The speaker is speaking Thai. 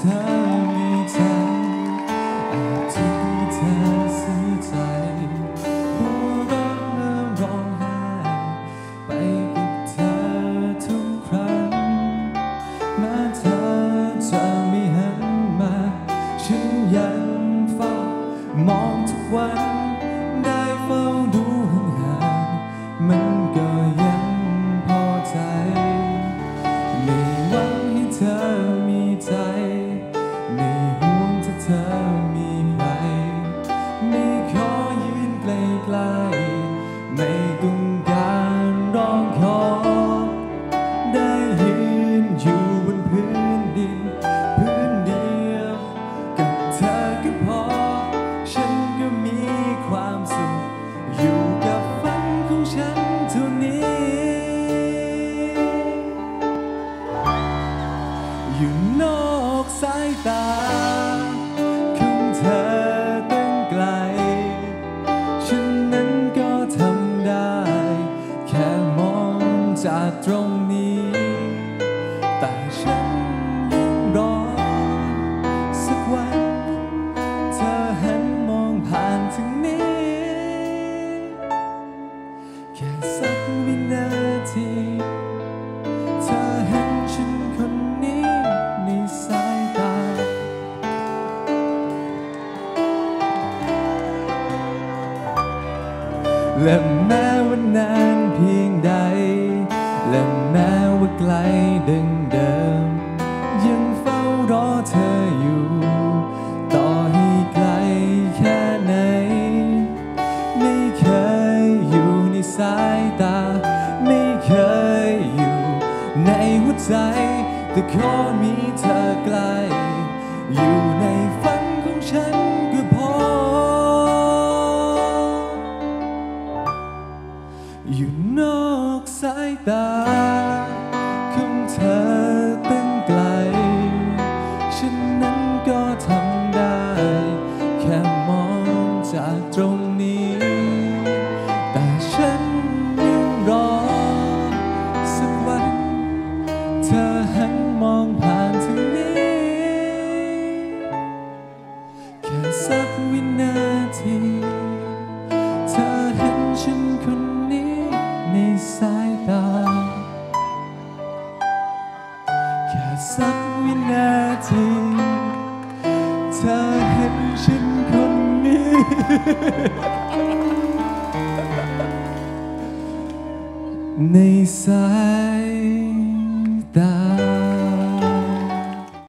เธอมีใจแอบทุกข์เมื่เธอเสียใจหัวเราะและร้องไห้ไปกับเธอทุกครั้งแม้เธอจะไม่หันมาฉันยังเฝ้ามองทุกวันได้เฝ้า อยู่นอกสายตาของเธอตั้งไกล ฉันนั้นก็ทำได้ แค่มองจากตรงนี้ และแม้ว่านานเพียงใด และแม้ว่าไกลดังเดิม ยังเฝ้ารอเธออยู่ ต่อให้ไกลแค่ไหน ไม่เคยอยู่ในสายตา ไม่เคยอยู่ในหัวใจ แต่ขอมีเธอใกล้อยู่ใน ของเธอ สักวินาทีเธอเห็นฉันคนนี้ ในสายตา